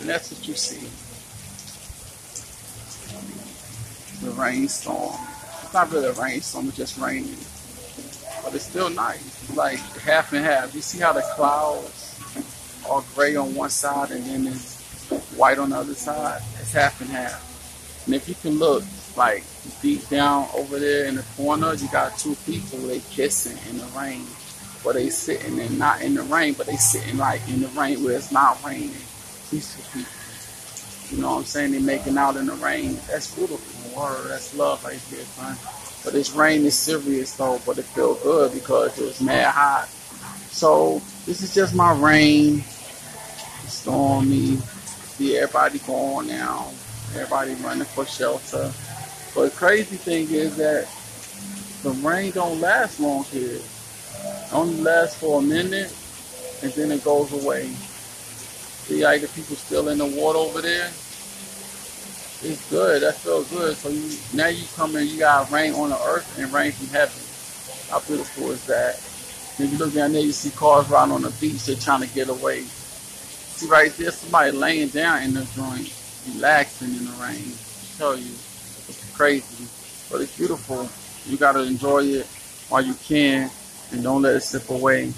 And that's what you see. The rainstorm. It's not really a rainstorm, it's just raining. But it's still nice. Like half and half. You see how the clouds are gray on one side and then it's white on the other side? It's half and half. And if you can look like deep down over there in the corner, you got two people they kissing in the rain. But they sitting and not in the rain, but they sitting like in the rain where it's not raining. People. You know what I'm saying? They making out in the rain. That's beautiful. Word. That's love right there, son. But this rain is serious though, but it feel good because it was mad hot. So this is just my rain. Stormy. See everybody going now. Everybody running for shelter. But the crazy thing is that the rain don't last long here. It only lasts for a minute and then it goes away. See like the people still in the water over there? It's good. That feels good. So you now you come in, you got rain on the earth and rain from heaven. How beautiful is that? If you look down there, you see cars riding on the beach. They're trying to get away. See right there, somebody laying down in the joint, relaxing in the rain. I tell you, it's crazy, but it's beautiful. You gotta enjoy it while you can, and don't let it slip away.